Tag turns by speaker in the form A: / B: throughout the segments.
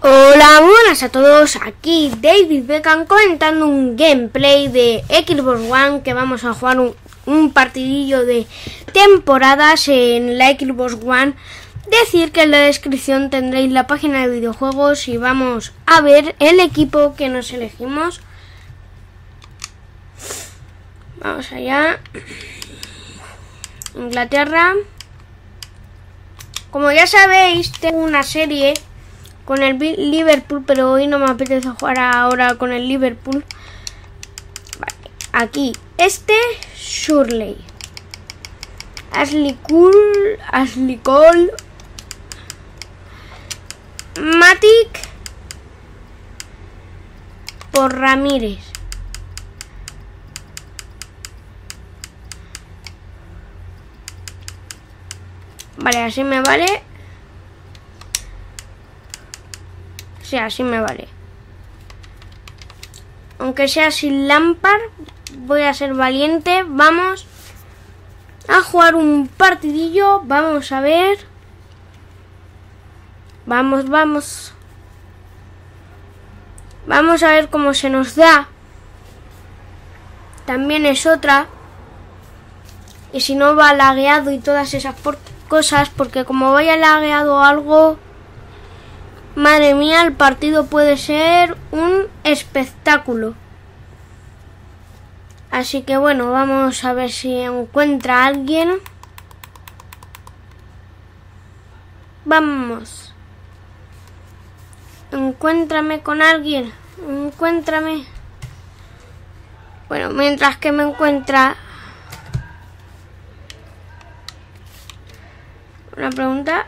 A: Hola, buenas a todos, aquí David Beckham comentando un gameplay de Xbox One que vamos a jugar un, partidillo de temporadas en la Xbox One. Decir que en la descripción tendréis la página de videojuegos y vamos a ver el equipo que nos elegimos. Vamos allá. Inglaterra. Como ya sabéis, tengo una serie con el Liverpool, pero hoy no me apetece jugar ahora con el Liverpool. Vale, aquí, este Shurley. Ashley Cool, Ashley Cole, Matic por Ramírez. Vale, así me vale. Sí, así me vale. Aunque sea sin Lampard, voy a ser valiente. Vamos a jugar un partidillo. Vamos a ver. Vamos, vamos. Vamos a ver cómo se nos da. También es otra. Y si no va lagueado y todas esas cosas, porque como vaya lagueado algo, madre mía, el partido puede ser un espectáculo. Así que bueno, vamos a ver si encuentra a alguien. Vamos. Encuéntrame con alguien. Encuéntrame. Bueno, mientras que me encuentra... Una pregunta.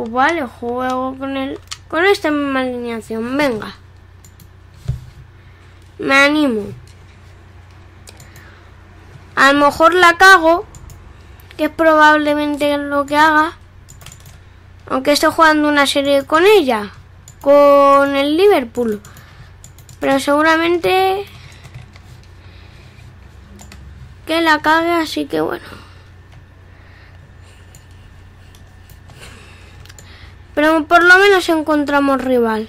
A: Pues vale, juego con él. Con esta misma alineación. Venga. Me animo. A lo mejor la cago, que es probablemente lo que haga, aunque esté jugando una serie con ella, con el Liverpool. Pero seguramente que la cague, así que bueno. Pero por lo menos encontramos rival.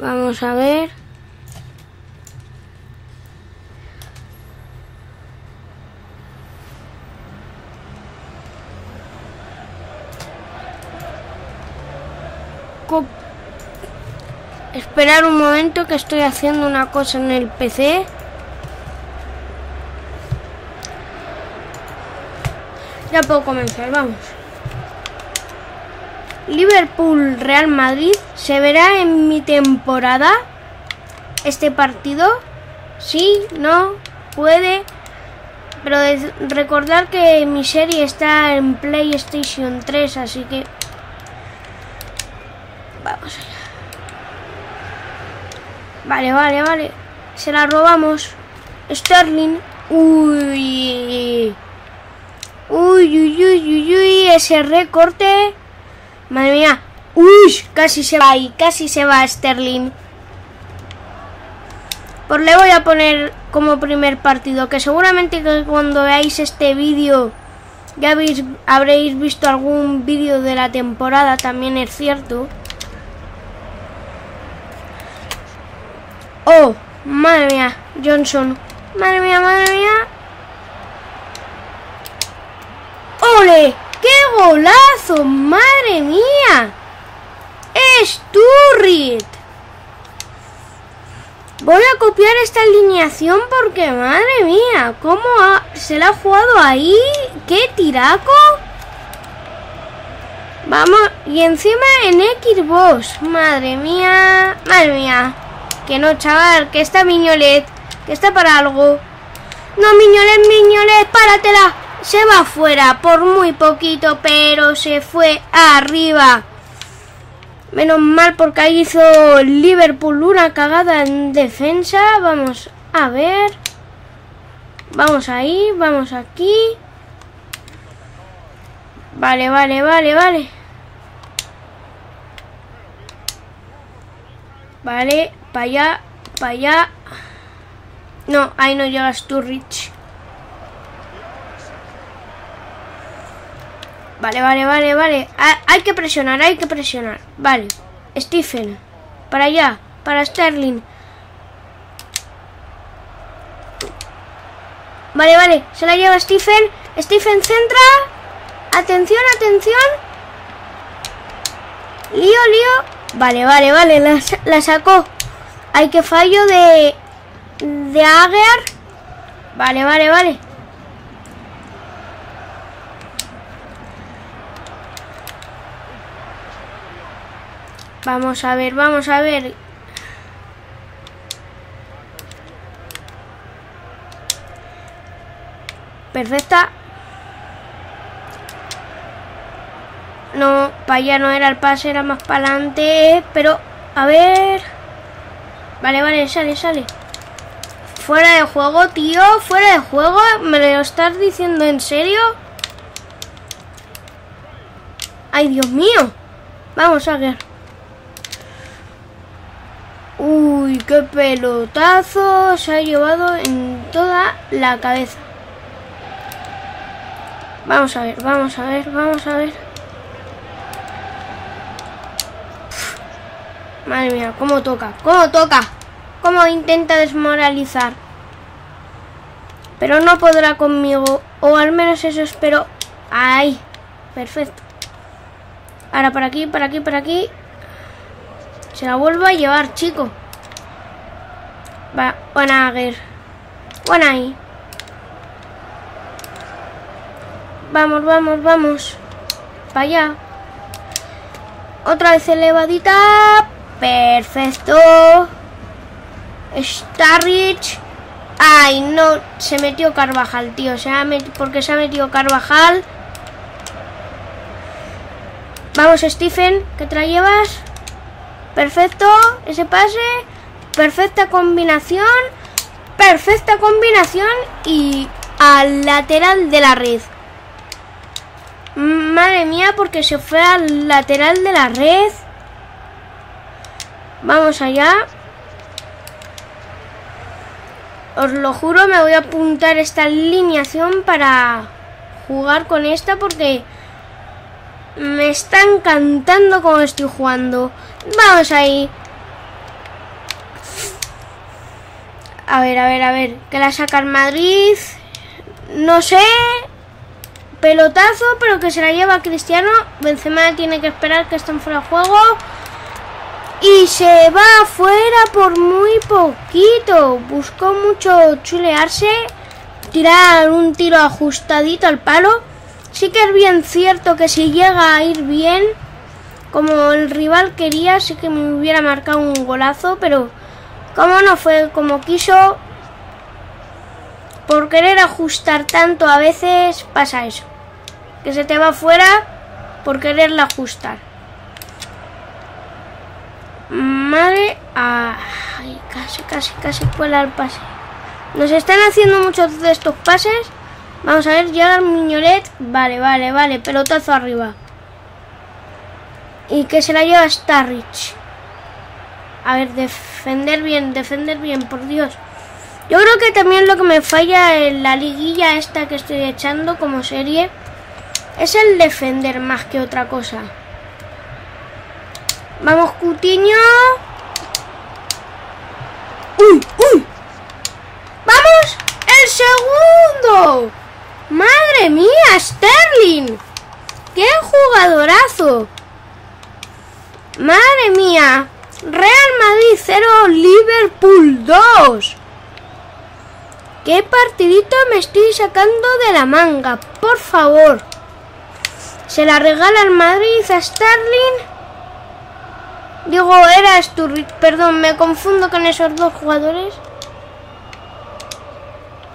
A: Vamos a ver. Esperar un momento que estoy haciendo una cosa en el PC. Ya puedo comenzar, vamos. Liverpool Real Madrid se verá en mi temporada este partido. Sí, no, puede. Pero recordar que mi serie está en PlayStation 3, así que vamos allá. Vale, vale, vale. Se la robamos. Sterling. Uy. Uy, uy, uy, uy, uy. Ese recorte. Madre mía. Uy, casi se va y casi se va Sterling. Pues le voy a poner como primer partido, que seguramente que cuando veáis este vídeo ya habéis, habréis visto algún vídeo de la temporada, también es cierto. Oh, madre mía, Johnson. Madre mía, madre mía. ¡Ole! ¡Qué golazo! ¡Madre mía! ¡Es Turrit! Voy a copiar esta alineación porque, madre mía, ¿cómo se la ha jugado ahí? ¡Qué tiraco! Vamos, y encima en Xbox. Madre mía, madre mía. Que no, chaval, que está Miñolet, que está para algo. No, Miñolet, Miñolet, páratela se va afuera por muy poquito, pero se fue arriba. Menos mal porque ahí hizo Liverpool una cagada en defensa. Vamos a ver. Vamos ahí, vamos aquí. Vale, vale, vale, vale. Vale, para allá, para allá. No, ahí no llegas tú, Rich. Vale, vale, vale, vale. Hay que presionar, hay que presionar. Vale. Stephen. Para allá. Para Sterling. Vale, vale. Se la lleva Stephen. Stephen centra. Atención, atención. Lío, lío. Vale, vale, vale. La, la sacó. Hay que fallo de... De Aguer. Vale, vale, vale. Vamos a ver, vamos a ver. Perfecta. No, para allá no era el pase, era más para adelante. Pero, a ver. Vale, vale, sale, sale. Fuera de juego, tío. Fuera de juego. ¿Me lo estás diciendo en serio? Ay, Dios mío. Vamos a ver. Uy, qué pelotazo se ha llevado en toda la cabeza. Vamos a ver, vamos a ver, vamos a ver. Madre mía, cómo toca, cómo toca. Cómo intenta desmoralizar. Pero no podrá conmigo. O al menos eso espero. ¡Ay! Perfecto. Ahora por aquí, por aquí, por aquí. Se la vuelvo a llevar, chico. Va, buena Aguer. Buena ahí. Vamos, vamos, vamos. Para allá. Otra vez elevadita. Perfecto. Starrich. Ay, no. Se metió Carvajal, tío. Se ha porque se ha metido Carvajal. Vamos, Stephen. ¿Qué te la llevas? Perfecto, ese pase. Perfecta combinación. Perfecta combinación. Y al lateral de la red. Madre mía, porque se fue al lateral de la red. Vamos allá. Os lo juro, me voy a apuntar esta alineación para jugar con esta porque me está encantando cómo estoy jugando. Vamos ahí. A ver, a ver, a ver. Que la saca el Madrid. No sé. Pelotazo, pero que se la lleva Cristiano. Benzema tiene que esperar que estén fuera de juego. Se va afuera por muy poquito. Buscó mucho chulearse. Tirar un tiro ajustadito al palo. Sí que es bien cierto que si llega a ir bien como el rival quería, sí que me hubiera marcado un golazo, pero como no fue como quiso, por querer ajustar tanto a veces pasa eso, que se te va fuera por quererla ajustar. Madre, ay, casi, casi, casi cuela el pase. Nos están haciendo muchos de estos pases. Vamos a ver, llega el Miñolet. Vale, vale, vale, pelotazo arriba. Y que se la lleva Starrich. A ver, defender bien, defender bien, por Dios. Yo creo que también lo que me falla en la liguilla esta que estoy echando como serie es el defender más que otra cosa. Vamos, Cutiño. ¡Uy, uy! ¡Vamos! ¡El segundo! ¡Madre mía, Sterling! ¡Qué jugadorazo! Madre mía. Real Madrid 0, Liverpool 2. ¿Qué partidito me estoy sacando de la manga? Por favor. Se la regala el Madrid a Sterling. Digo, era Sturridge. Perdón, me confundo con esos dos jugadores.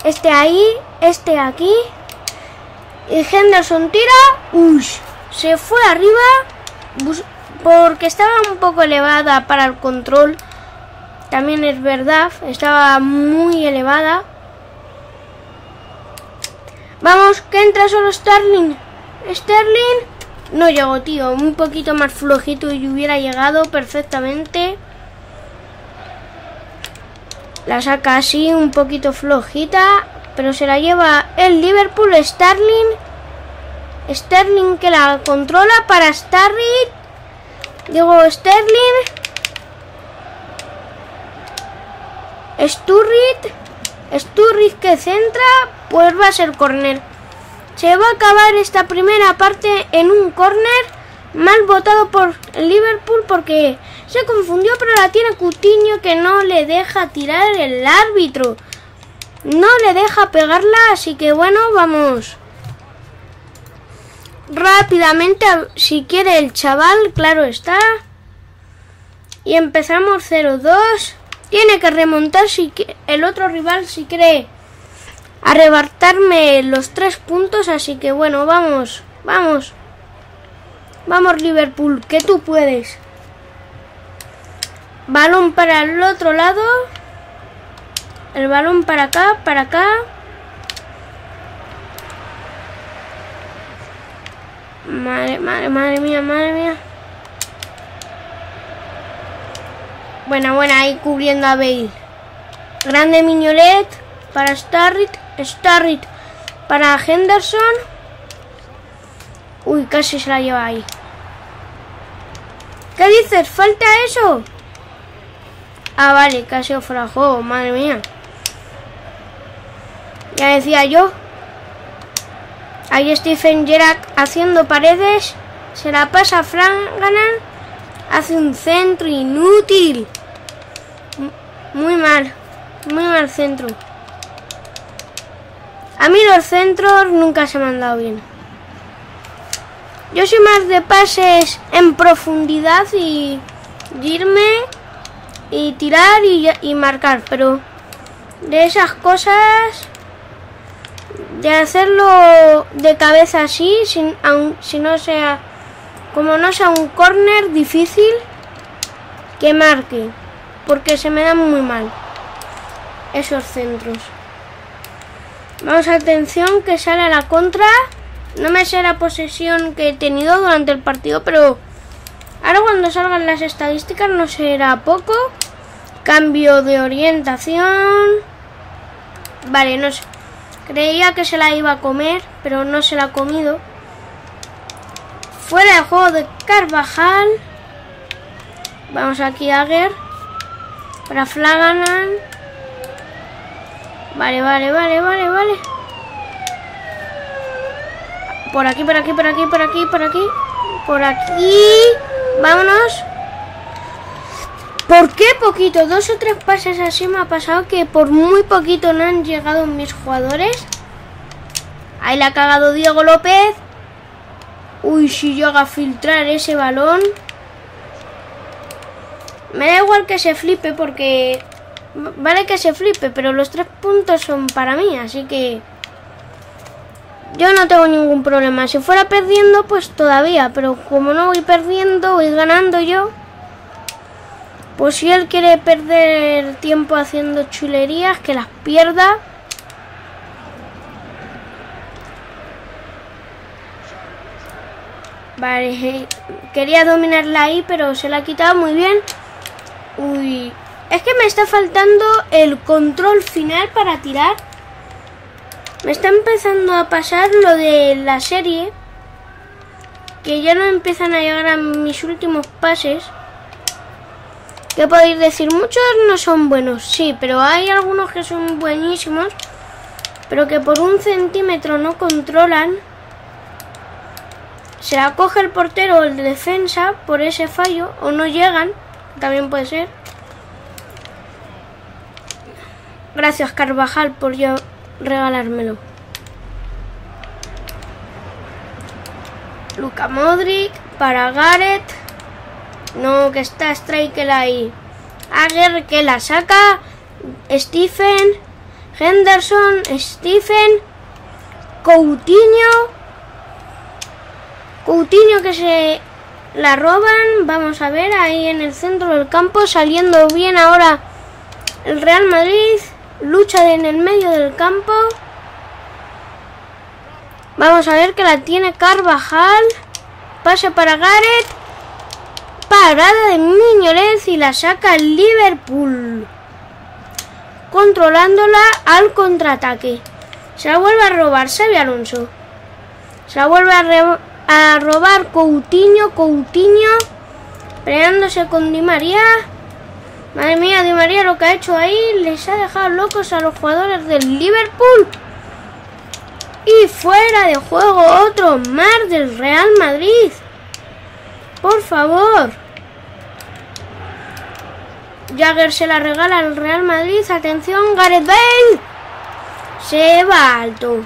A: Este ahí, este aquí. Y Henderson tira. Uy, se fue arriba porque estaba un poco elevada para el control. También es verdad, estaba muy elevada. Vamos, que entra solo Starling. Sterling. No llegó, tío. Un poquito más flojito y hubiera llegado perfectamente. La saca así, un poquito flojita. Pero se la lleva el Liverpool. Sterling. Sterling que la controla para Starry. Digo, Sterling. Sturrit. Sturridge que centra, pues va a ser corner. Se va a acabar esta primera parte en un corner mal votado por Liverpool porque se confundió, pero la tiene Cutiño que no le deja tirar el árbitro. No le deja pegarla, así que bueno, vamos rápidamente, si quiere el chaval, claro está. Y empezamos 0-2. Tiene que remontar si el otro rival si quiere arrebatarme los tres puntos. Así que bueno, vamos, vamos. Vamos Liverpool, que tú puedes. Balón para el otro lado. El balón para acá, para acá. Madre, madre, madre mía, madre mía. Buena, buena, ahí cubriendo a Bale. Grande Miñolet para Starrit. Starrit para Henderson. Uy, casi se la lleva ahí. ¿Qué dices? ¿Falta eso? Ah, vale, casi ofrajó, madre mía. Ya decía yo. Ahí Stephen Gerrard haciendo paredes. Se la pasa a Ganan. Hace un centro inútil. Muy mal, muy mal centro. A mí los centros nunca se me han dado bien. Yo soy más de pases en profundidad y irme y tirar y, marcar, pero de esas cosas, de hacerlo de cabeza así, sin, si no sea, como no sea un corner difícil, que marque porque se me dan muy mal esos centros. Vamos atención que sale a la contra. No me sé la posesión que he tenido durante el partido, pero ahora cuando salgan las estadísticas no será poco. Cambio de orientación. Vale, no sé. Creía que se la iba a comer, pero no se la ha comido. Fuera de juego de Carvajal. Vamos aquí a ver. Para Flaganan. Vale, vale, vale, vale, vale. Por aquí, por aquí, por aquí, por aquí, por aquí. Por aquí. Vámonos. ¿Por qué poquito? Dos o tres pases así me ha pasado que por muy poquito no han llegado mis jugadores. Ahí le ha cagado Diego López. Uy, si llega a filtrar ese balón. Me da igual que se flipe porque... Vale que se flipe, pero los tres puntos son para mí, así que... Yo no tengo ningún problema. Si fuera perdiendo, pues todavía. Pero como no voy perdiendo, voy ganando yo. Pues si él quiere perder tiempo haciendo chulerías, que las pierda. Vale, quería dominarla ahí, pero se la ha quitado muy bien. Uy, es que me está faltando el control final para tirar. Me está empezando a pasar lo de la serie. Que ya no empiezan a llegar a mis últimos pases. ¿Qué podéis decir? Muchos no son buenos, sí, pero hay algunos que son buenísimos. Pero que por un centímetro no controlan. Se la coge el portero o el de defensa por ese fallo o no llegan también puede ser. Gracias Carvajal por yo regalármelo. Luca Modric para Gareth. No, que está Striker ahí. Aguer que la saca. Stephen. Henderson. Stephen. Coutinho. Coutinho que se la roban, vamos a ver, ahí en el centro del campo, saliendo bien ahora el Real Madrid. Lucha en el medio del campo. Vamos a ver que la tiene Carvajal. Pase para Gareth. Parada de Miñoles y la saca Liverpool. Controlándola al contraataque. Se la vuelve a robar Xavi Alonso. Se la vuelve a, robar Coutinho. Coutinho. Peleándose con Di María. Madre mía, Di María lo que ha hecho ahí les ha dejado locos a los jugadores del Liverpool. Y fuera de juego otro más del Real Madrid. Por favor. Jagger se la regala al Real Madrid. Atención, Gareth Bale. Se va alto.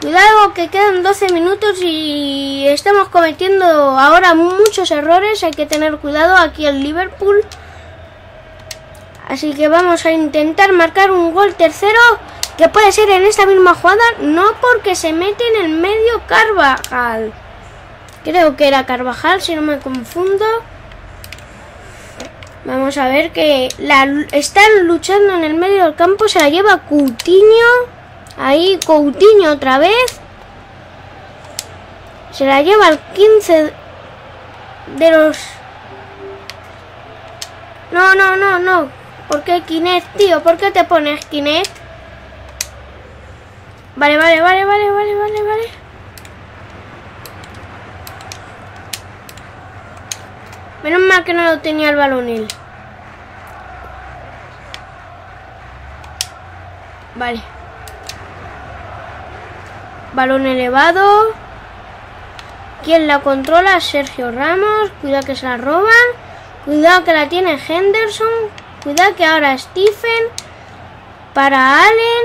A: Cuidado que quedan 12 minutos y estamos cometiendo ahora muchos errores. Hay que tener cuidado aquí el Liverpool. Así que vamos a intentar marcar un gol tercero que puede ser en esta misma jugada, no porque se mete en el medio Carvajal. Creo que era Carvajal, si no me confundo. Vamos a ver que la, están luchando en el medio del campo, se la lleva Coutinho. Ahí Coutinho otra vez. Se la lleva el 15 de los... No, no, no, no. ¿Por qué Kinect, tío? ¿Por qué te pones Kinect? Vale, vale, vale, vale, vale, vale, vale. Menos mal que no lo tenía el balón él. Vale. Balón elevado. ¿Quién la controla? Sergio Ramos. Cuidado que se la roban. Cuidado que la tiene Henderson. Cuidado que ahora Stephen. Para Allen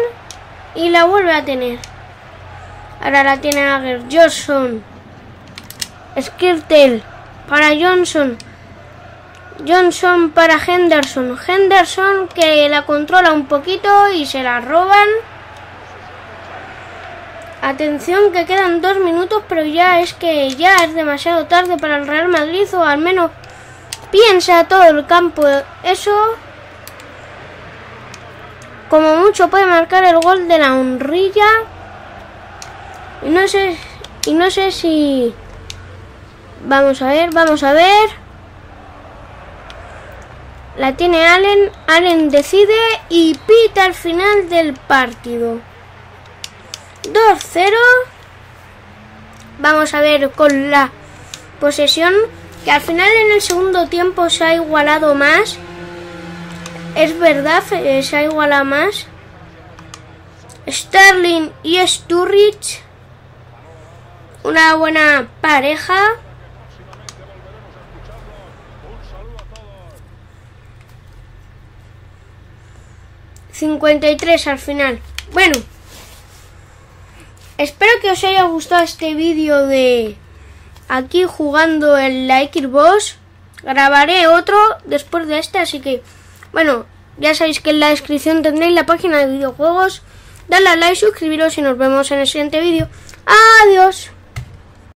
A: y la vuelve a tener. Ahora la tiene Ager Johnson. Skirtel para Johnson. Johnson para Henderson. Henderson que la controla un poquito y se la roban. Atención que quedan dos minutos, pero ya es que ya es demasiado tarde para el Real Madrid o al menos piensa todo el campo eso como mucho puede marcar el gol de la honrilla. Y no sé, y no sé si... Vamos a ver, vamos a ver. La tiene Allen, Allen decide y pita al final del partido. 2-0. Vamos a ver con la posesión que al final en el segundo tiempo se ha igualado más es verdad, se ha igualado más. Sterling y Sturridge. Una buena pareja. ...53 al final... ...bueno... ...espero que os haya gustado este vídeo de... ...aquí jugando en la Xbox... ...grabaré otro después de este... ...así que... Bueno, ya sabéis que en la descripción tendréis la página de videojuegos. Dale a like, suscribiros y nos vemos en el siguiente vídeo. Adiós.